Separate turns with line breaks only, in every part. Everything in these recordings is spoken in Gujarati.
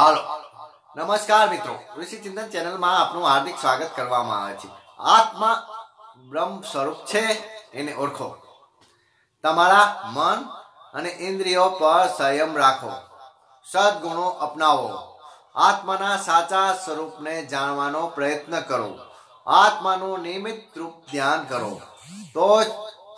હાલો. નમસ્કાર મિત્રો. ઋષિ ચિંતન ચેનલમાં આપનું હાર્દિક સ્વાગત કરવામાં આવે છે. આત્મા બ્રહ્મ સ્વરૂપ છે એને ઓળખો. તમારા મન અને ઇન્દ્રિયો પર સંયમ રાખો. સદગુણો અપનાવો. આત્માના સાચા સ્વરૂપને જાણવાનો પ્રયત્ન કરો. આત્માનું નિયમિત રૂપ ધ્યાન કરો. તો જ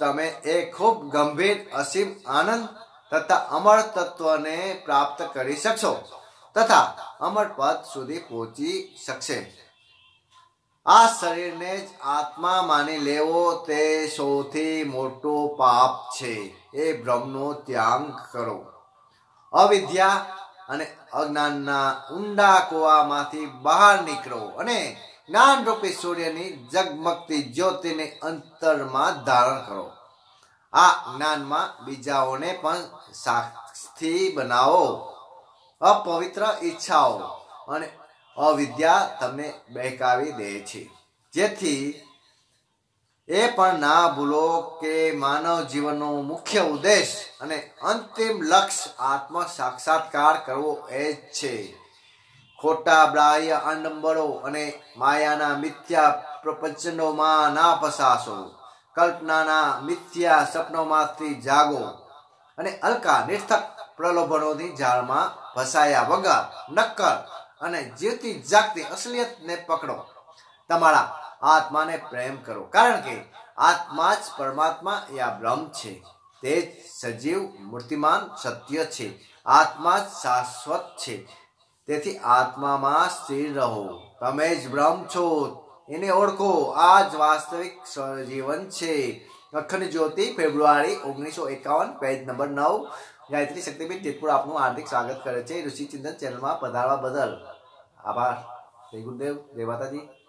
તમે એ ખૂબ ગંભીર, અસીમ આનંદ તથા અમર તત્વને પ્રાપ્ત કરી શકશો. તથા અમર પદ સુધી પહોંચી શકશે. આ શરીરને જ આત્મા માની લેવો તે સૌથી મોટો પાપ છે. એ બ્રહ્મનો ત્યાગ કરો. અવિદ્યા અને અજ્ઞાનના ઊંડા કુવામાંથી બહાર નીકળો અને જ્ઞાનરૂપી સૂર્યની જગમગતી જ્યોતિને અંતરમાં ધારણ કરો. આ જ્ઞાનમાં બીજાઓને પણ સાક્ષી બનાવો. અપવિત્ર ઈચ્છાઓ અને અવિદ્યા તમને બહેકાવી દે છે. જેથી એ પણ ના ભૂલો કે માનવ જીવનનો મુખ્ય ઉદ્દેશ અને અંતિમ લક્ષ્ય આત્મ સાક્ષાત્કાર કરવો એ જ છે. ખોટા બાહ્ય આડંબરો અને માયાના મિથ્યા પ્રપંચનોમાં ના ફસાશો કલ્પનાના મિથ્યા સપનોમાંથી જાગો અને અલકા નિર્થક પ્રલોભનોની જાળમાં ફસાયા વગર નક્કર અને જીવતી જાગતી અસલિયતને પકડો. તમારા આત્માને પ્રેમ કરો, કારણ કે આત્મા જ પરમાત્મા યા બ્રહ્મ છે. તે જ સજીવ મૂર્તિમાન સત્ય છે. આત્મા જ શાશ્વત છે. તેથી આત્મામાં સ્થિર રહો. તમે જ બ્રહ્મ છો. એને ઓળખો. આ જ વાસ્તવિક જીવન છે. અખંડ જ્યોતિ ફેબ્રુઆરી ઓગણીસો એકાવન પેજ નંબર નવ ગાયત્રી શક્તિપીઠ જેતપુર આપનું હાર્દિક સ્વાગત કરે છે. ઋષિ ચિંતન ચેનલમાં પધારવા બદલ. આભાર. જય ગુરુદેવ. જય માતાજી.